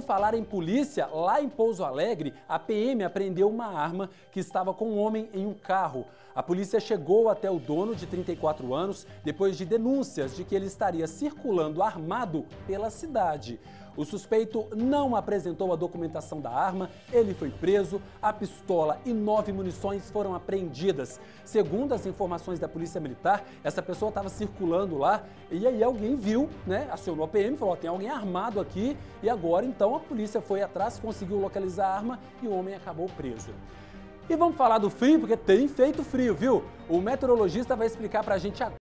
falar em polícia, lá em Pouso Alegre, a PM apreendeu uma arma que estava com um homem em um carro. A polícia chegou até o dono de 34 anos depois de denúncias de que ele estaria circulando armado pela cidade. O suspeito não apresentou a documentação da arma, ele foi preso, a pistola e nove munições foram apreendidas. Segundo as informações da Polícia Militar, essa pessoa estava circulando lá e aí alguém viu, né, acionou a PM, falou, tem alguém armado aqui e agora então a polícia foi atrás, conseguiu localizar a arma e o homem acabou preso. E vamos falar do frio, porque tem feito frio, viu? O meteorologista vai explicar pra gente agora.